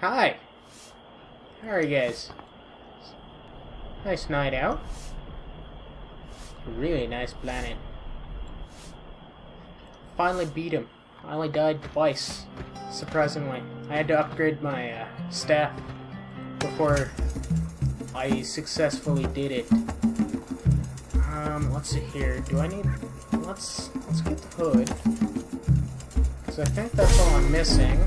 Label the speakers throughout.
Speaker 1: Hi. How are you guys? Nice night out. Really nice planet. Finally beat him. I only died twice, surprisingly. I had to upgrade my uh, staff before I successfully did it. Um, let's see here. Do I need... Let's, let's get the hood. Because I think that's all I'm missing.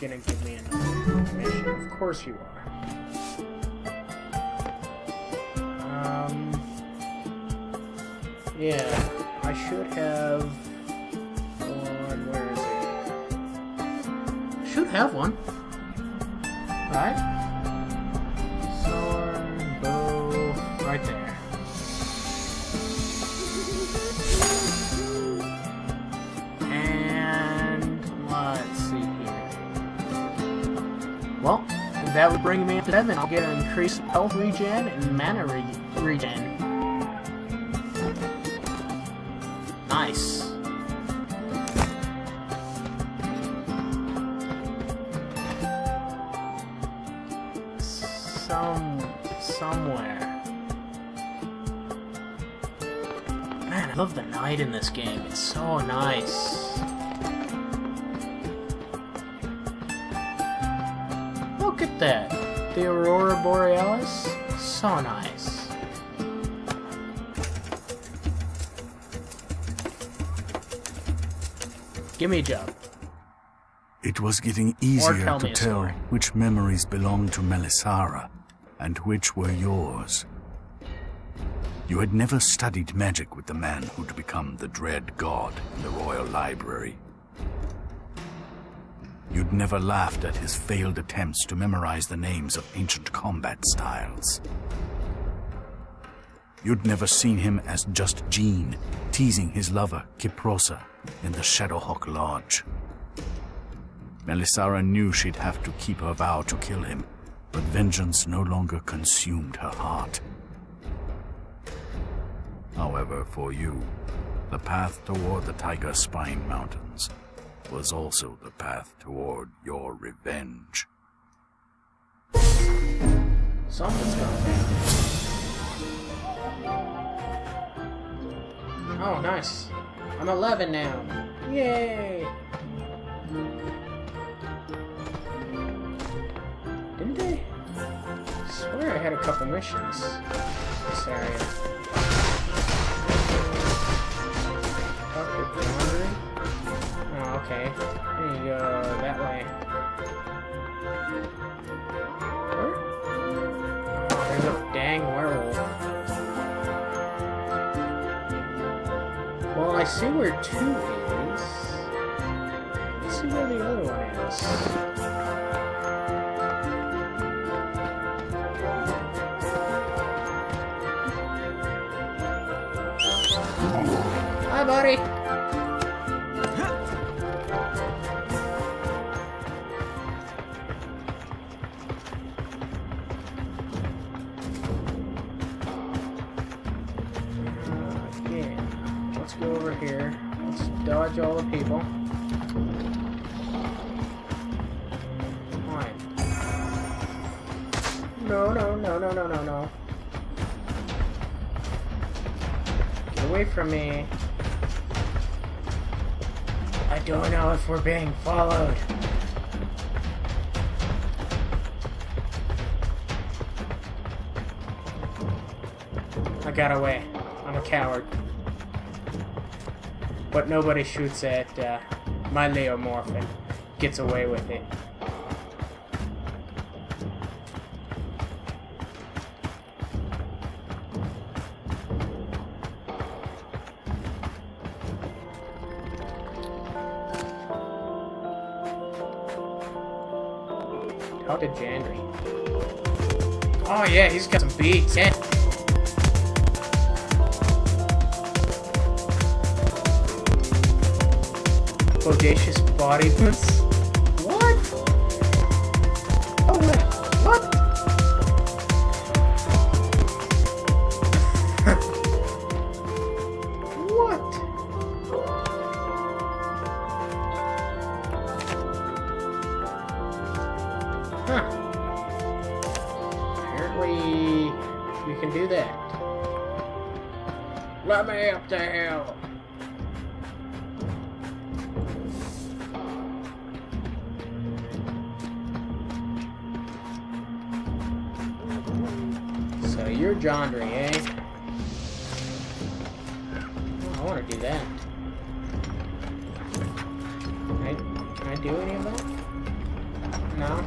Speaker 1: Gonna give me another mission? Of course you are. Um... Yeah, I should have one. Where is it? Should have one. Right? Sword, bow, right there. That would bring me up to seven. I'll get an increased health regen and mana re regen. Nice. Some... somewhere. Man, I love the night in this game. It's so nice. Look at that. The Aurora Borealis. So nice. Give me a job.
Speaker 2: It was getting easier
Speaker 1: tell
Speaker 2: to tell
Speaker 1: story.
Speaker 2: which memories belonged to Melisara and which were yours. You had never studied magic with the man who'd become the dread god in the royal library. You'd never laughed at his failed attempts to memorize the names of ancient combat styles. You'd never seen him as just Jean, teasing his lover, Kyprosa, in the Shadowhawk Lodge. Melisara knew she'd have to keep her vow to kill him, but vengeance no longer consumed her heart. However, for you, the path toward the Tiger Spine Mountains was also the path toward your revenge.
Speaker 1: Something's. Oh, nice. I'm 11 now. Yay! Didn't they? I swear I had a couple missions. This area. Okay. There you go, that way. Where? There's a dang werewolf. Well, I see where two is. Let's see where the other one is. Here. Let's dodge all the people. No, no, no, no, no, no, no. Get away from me. I don't know if we're being followed. I got away. I'm a coward. But nobody shoots at uh, my Leomorph and gets away with it. Talk to Jandry. Oh yeah, he's got some beats. Yeah. audacious body moves. What? Oh, wait. What? what? Huh. Apparently, you can do that. Let me up the hill. You're eh? Oh, I want to do that. Can I, can I do any of that? No?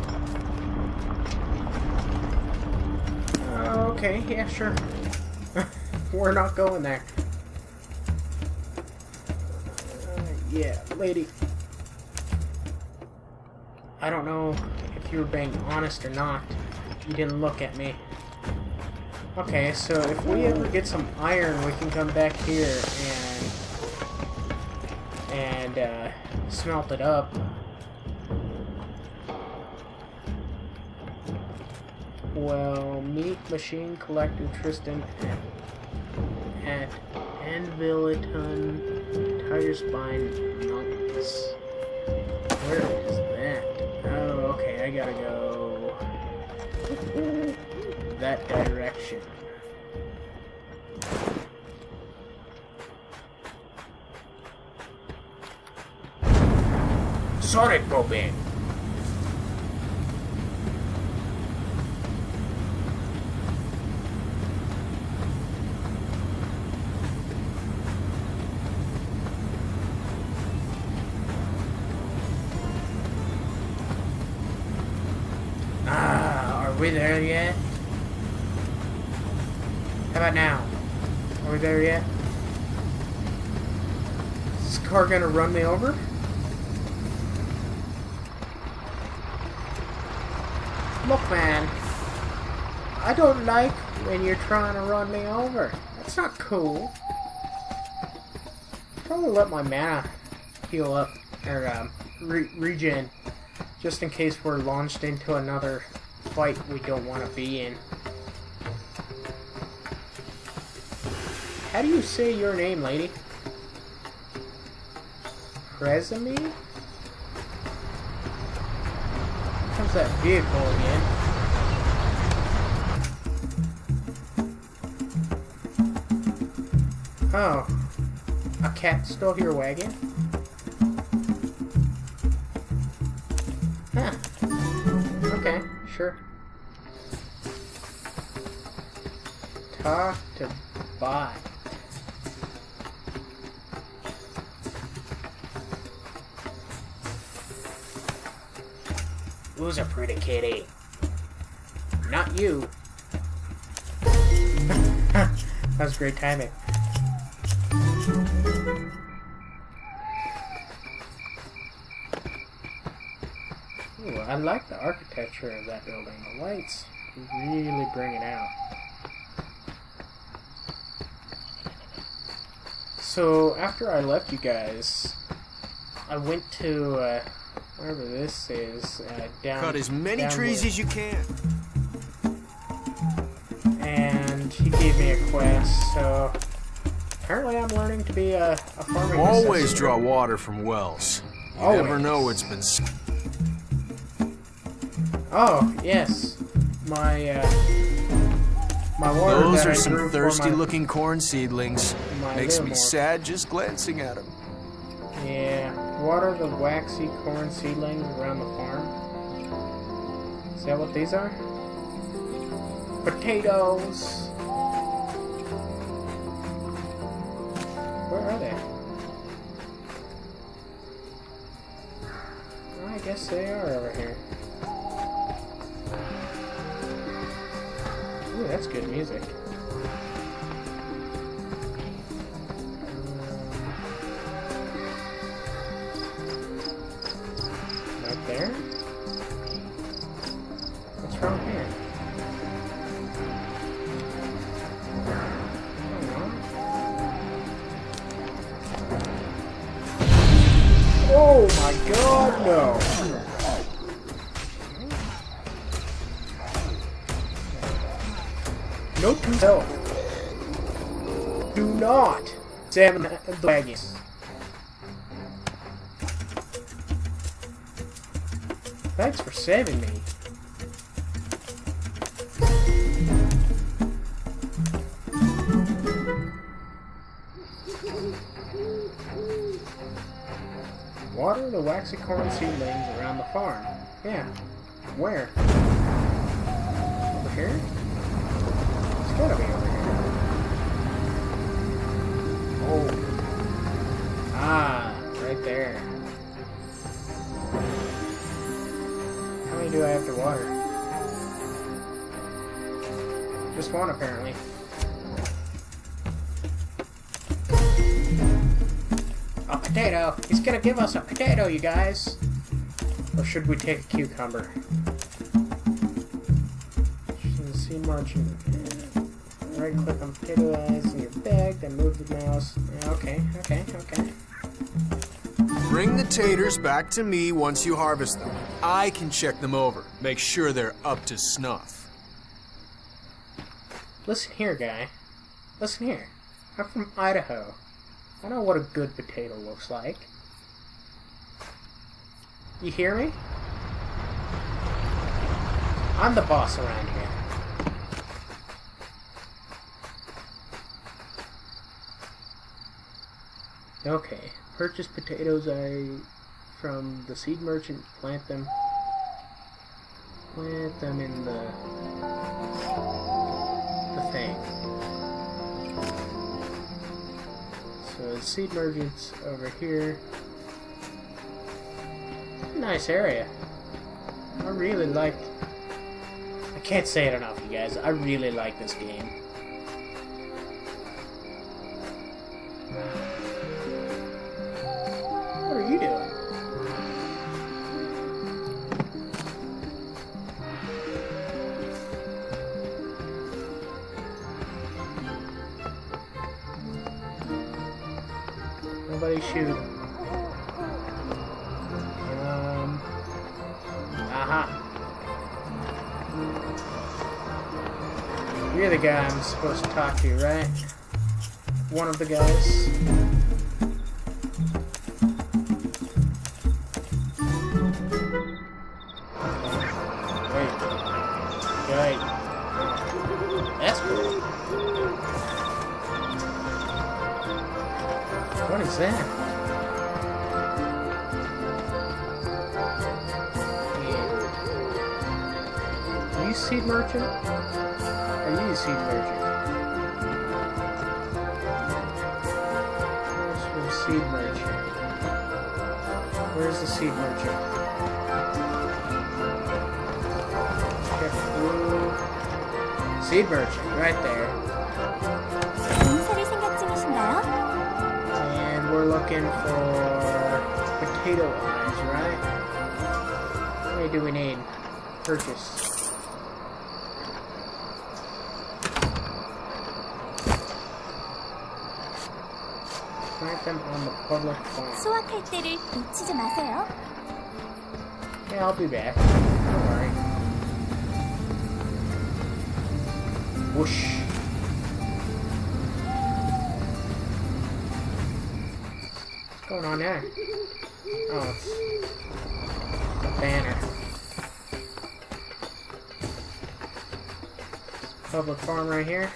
Speaker 1: Uh, okay, yeah, sure. We're not going there. Uh, yeah, lady. I don't know if you were being honest or not. You didn't look at me. Okay, so if we ever get some iron, we can come back here and and uh, smelt it up. Well, meet machine collector Tristan at Anviliton Tiger Spine Mountains. Where is that? Oh, okay, I gotta go that direction. Sorry, Bobin. Car gonna run me over? Look, man. I don't like when you're trying to run me over. That's not cool. Probably let my mana heal up, or um, re regen, just in case we're launched into another fight we don't want to be in. How do you say your name, lady? Presemy? Comes that vehicle again. Oh. A cat stole your wagon? Huh. Okay, sure. Talk to bot. Who's a pretty kitty? Not you. that was great timing. Ooh, I like the architecture of that building. The lights really bring it out. So after I left you guys, I went to uh, wherever this is uh, down.
Speaker 3: Cut as many trees as you can.
Speaker 1: and he gave me a quest. So apparently, I'm learning to be a, a farming.
Speaker 3: Always draw water from wells. You
Speaker 1: Always.
Speaker 3: never know it's been.
Speaker 1: Oh yes, my uh, my water
Speaker 3: Those are some thirsty-looking corn seedlings. Makes me sad just glancing at them.
Speaker 1: Yeah, water the waxy corn seedlings around the farm. Is that what these are? Potatoes. Where are they? I guess they are over here. Ooh, that's good music. Examine the wagons. Thanks for saving me. Water the waxy corn seedlings around the farm. Yeah. Where? Over here? It's gotta be over here. Ah, right there. How many do I have to water? Just one, apparently. A potato! He's gonna give us a potato, you guys! Or should we take a cucumber? See marching. Right click on potato eyes in your bag, then move the mouse. Okay, okay, okay.
Speaker 3: Bring the taters back to me once you harvest them. I can check them over, make sure they're up to snuff.
Speaker 1: Listen here, guy. Listen here. I'm from Idaho. I know what a good potato looks like. You hear me? I'm the boss around here. Okay. Purchase potatoes I from the seed merchant, plant them. Plant them in the the thing. So the seed merchant's over here. Nice area. I really like. I can't say it enough, you guys. I really like this game. Nobody shoot. Um. Aha. You're the guy I'm supposed to talk to, right? One of the guys. What is that? Yeah. Are you seed merchant? Are you a seed merchant? Where's seed merchant? Where's the seed merchant? Through. Seed merchant, right there. looking for potato eyes, right? How many do we need? Purchase. Plant them on the public farm.
Speaker 4: 수확할 때를 놓치지 마세요.
Speaker 1: Yeah, I'll be back. Don't worry. Whoosh. Going on there? Oh, it's a banner. Public farm right here.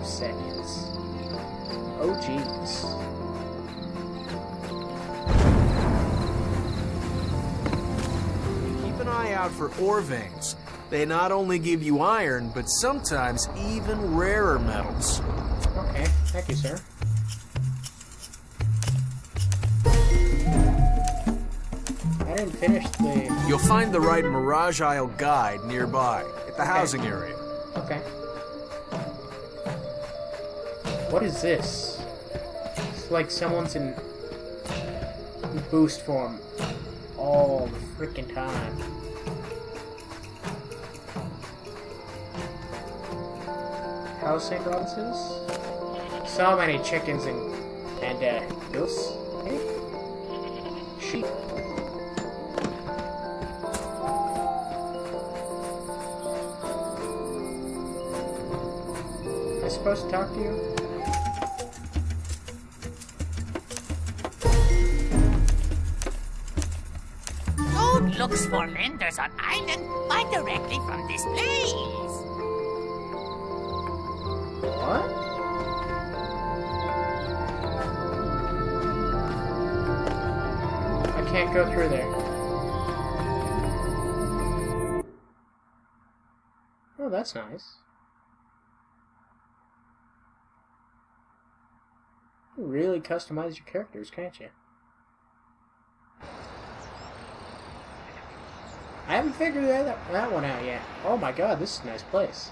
Speaker 1: 55 seconds. Oh, jeez.
Speaker 3: Keep an eye out for ore veins. They not only give you iron, but sometimes even rarer metals.
Speaker 1: Okay, thank you, sir. I didn't finish the.
Speaker 3: You'll find the right Mirage Isle guide nearby, at the housing area.
Speaker 1: Okay. What is this? It's like someone's in boost form all the freaking time. House St. Robinson's? So many chickens and, and uh, goats. Sheep. supposed to talk to you?
Speaker 5: Looks for lenders on island buy directly from this place.
Speaker 1: What? I can't go through there. Oh, that's nice. You really customize your characters, can't you? I haven't figured that, that one out yet. Oh my god, this is a nice place.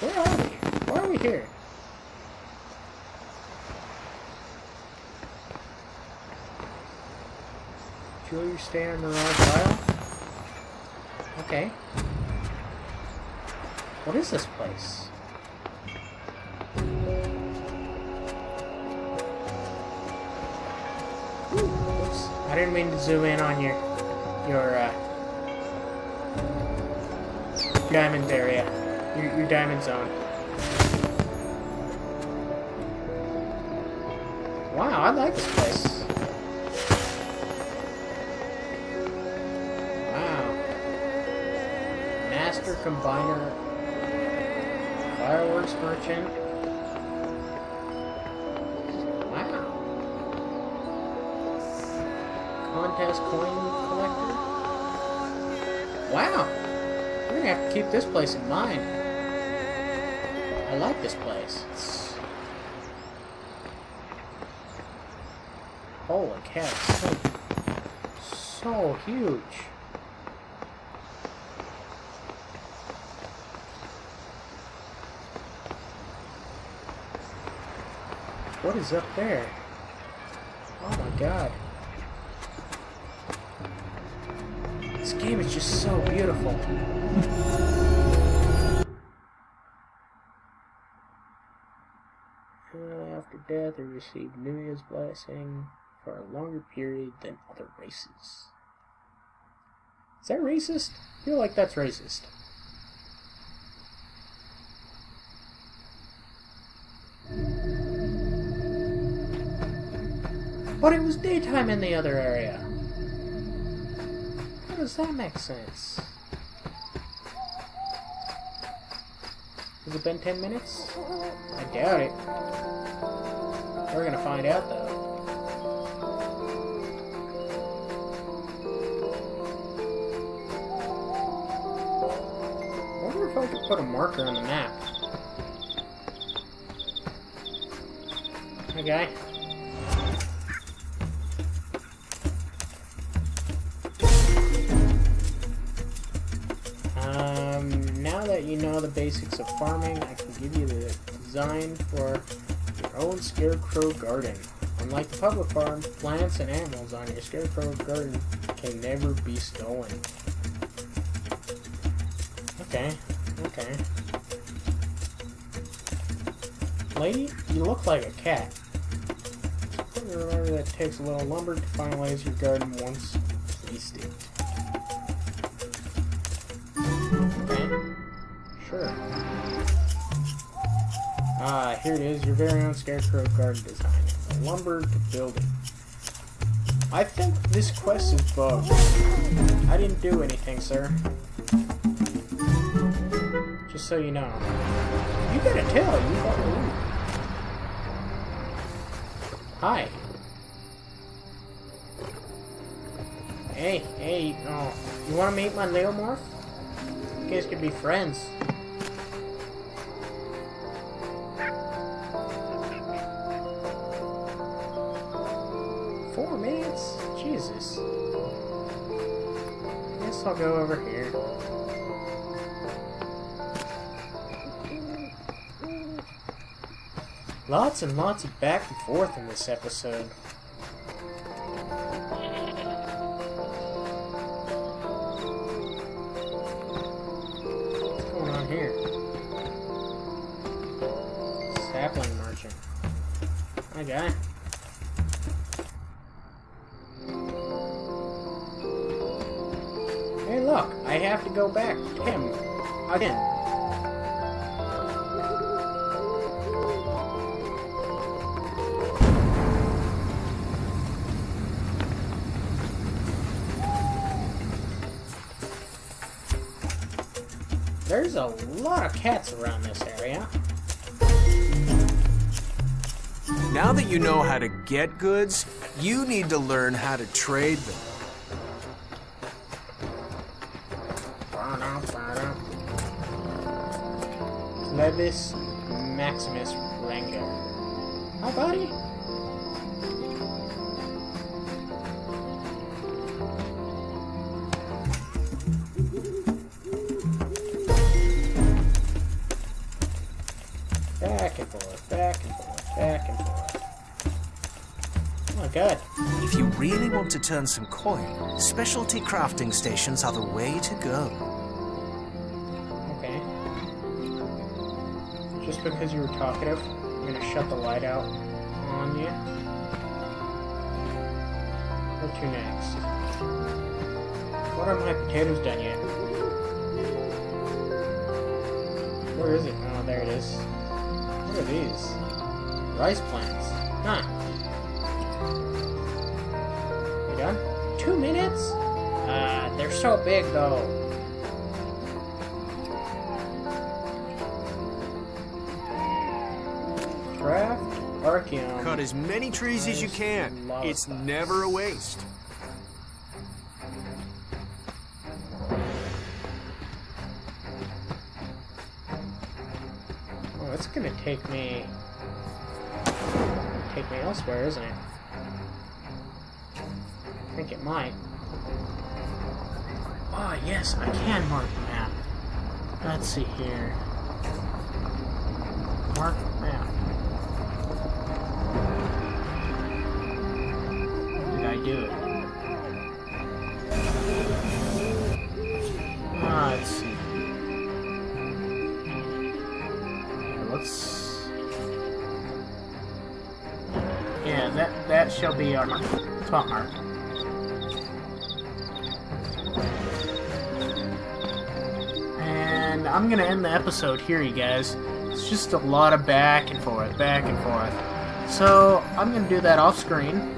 Speaker 1: Where are we? Why are we here? Julia staying on Mirage Isle? Okay. What is this place? Oops. I didn't mean to zoom in on your your uh, diamond area. Your, your diamond zone. Wow, I like this place. Wow. Master Combiner. Fireworks Merchant. Wow. Contest Coin Collector. Wow. Have to keep this place in mind. I like this place. Holy cow, so, so huge. What is up there? Oh my god. This game is just so beautiful. Uh, After death, they received Nuia's blessing for a longer period than other races. Is that racist? I feel like that's racist. But it was daytime in the other area. Does that make sense? Has it been 10 minutes? I doubt it. We're gonna find out though. I wonder if I could put a marker on the map. Hi, basics of farming, I can give you the design for your own scarecrow garden. Unlike the public farm, plants and animals on your scarecrow garden can never be stolen. Okay, okay. Lady, you look like a cat. Remember that it takes a little lumber to finalize your garden once here it is, your very own scarecrow garden design. Lumber to build it. I think this quest is bugged. I didn't do anything, sir. Just so you know. You gotta tell, you got me. Hi. Hey, hey, oh, you wanna meet my Leomorph? You guys could be friends. Jesus. Guess I'll go over here. Lots and lots of back and forth in this episode. I have to go back to him again. There's a lot of cats around this area.
Speaker 3: Now that you know how to get goods, you need to learn how to trade them.
Speaker 1: Levis Maximus Rango. Hi, buddy. Back and forth, back and forth, back and forth. Oh my god.
Speaker 3: If you really want to turn some coin, specialty crafting stations are the way to go.
Speaker 1: Just because you were talkative, I'm gonna shut the light out on you. Where to next? What are my potatoes done yet? Where is it? Oh, there it is. What are these? Rice plants. Huh. You done? Two minutes? Ah, they're so big though.
Speaker 3: Cut as many trees as you can. It's never a waste.
Speaker 1: Oh, it's gonna take me take me elsewhere, isn't it? I think it might. Ah, yes, I can mark the map. Let's see here. Mark map. Do it? Ah, let's see. Let's. Yeah, that that shall be our. Spot mark. And I'm gonna end the episode here, you guys. It's just a lot of back and forth, back and forth. So I'm gonna do that off screen.